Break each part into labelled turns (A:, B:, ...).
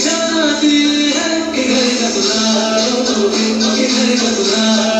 A: जाती है किधर का गुजारो किधर का गुजारो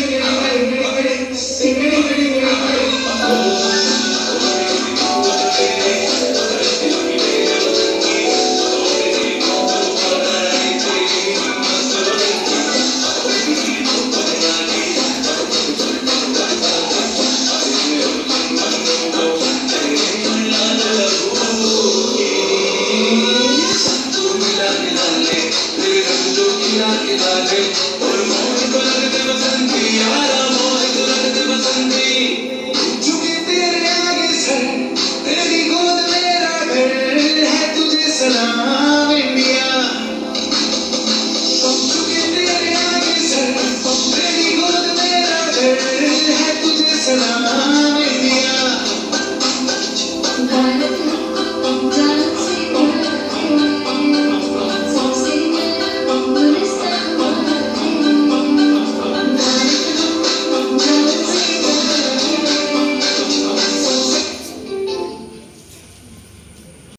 A: salaam